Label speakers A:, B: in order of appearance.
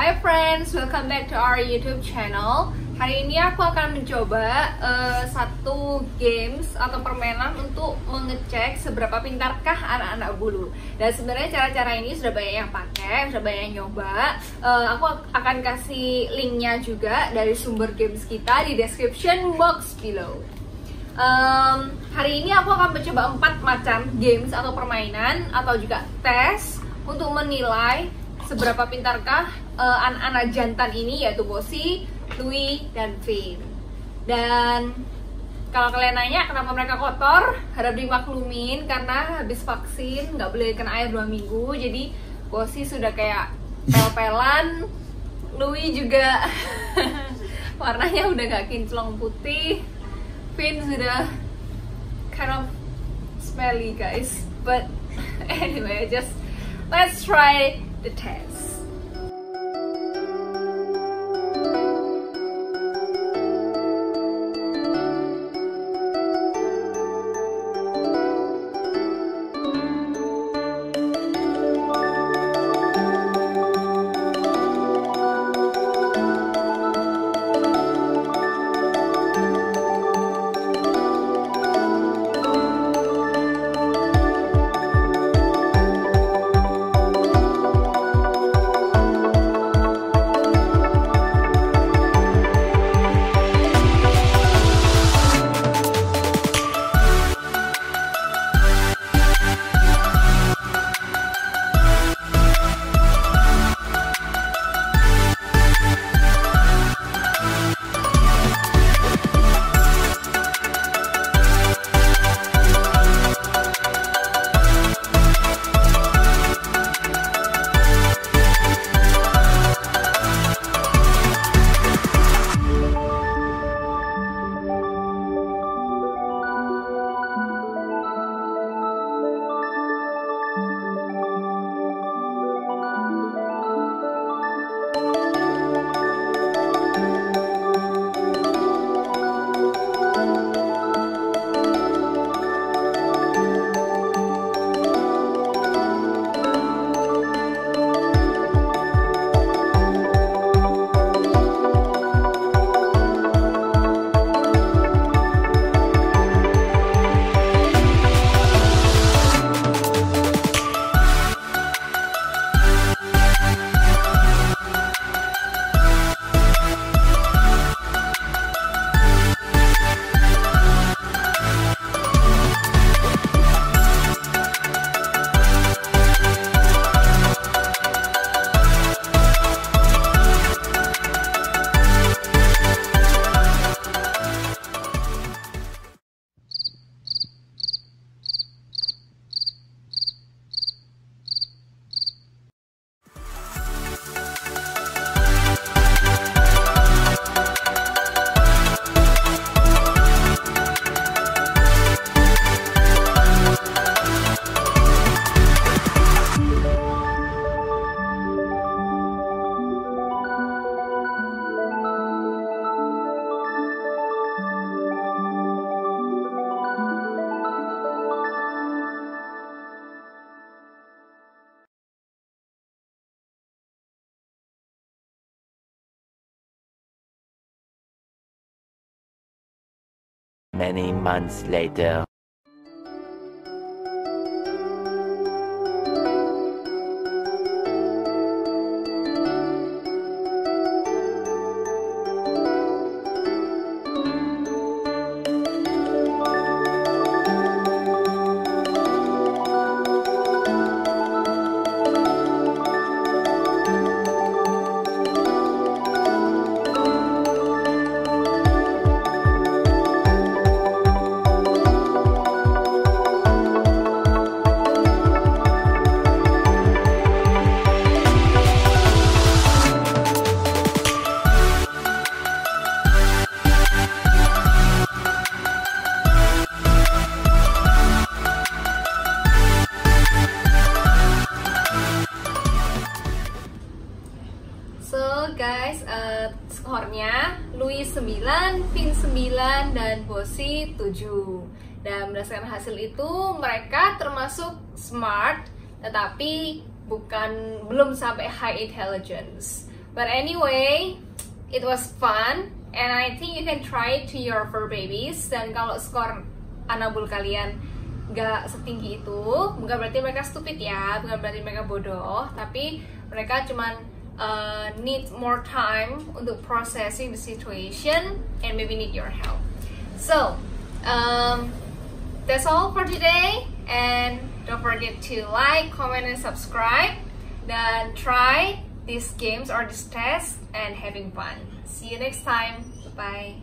A: Hi friends, welcome back to our YouTube channel. Hari ini aku akan mencoba uh, satu games atau permainan untuk mengecek seberapa pintarkah anak-anak bulu. Dan sebenarnya cara-cara ini sudah banyak yang pakai, sudah banyak yang nyoba. Uh, aku akan kasih linknya juga dari sumber games kita di description box below. Um, hari ini aku akan mencoba empat macam games atau permainan atau juga tes untuk menilai seberapa pintarkah uh, anak-anak jantan ini yaitu Bosi, Louis, dan Finn. Dan kalau kalian nanya kenapa mereka kotor, harap dimaklumin karena habis vaksin nggak boleh kena air dua minggu, jadi Bosi sudah kayak pel-pelan, Louis juga warnanya udah gak kinclong putih, Finn sudah kind of smelly guys, but anyway just let's try the test.
B: Many months later.
A: 9, Pin 9, dan Bosi 7 Dan berdasarkan hasil itu mereka termasuk smart Tetapi bukan belum sampai high intelligence. But anyway it was fun and I think you can try it to your fur babies. Dan kalau skor anabul kalian gak setinggi itu bukan berarti mereka stupid ya bukan berarti mereka bodoh tapi mereka cuman uh, need more time untuk processing the situation and maybe need your help. So um, that's all for today. And don't forget to like comment and subscribe. Then try these games or this test and having fun. See you next time. Bye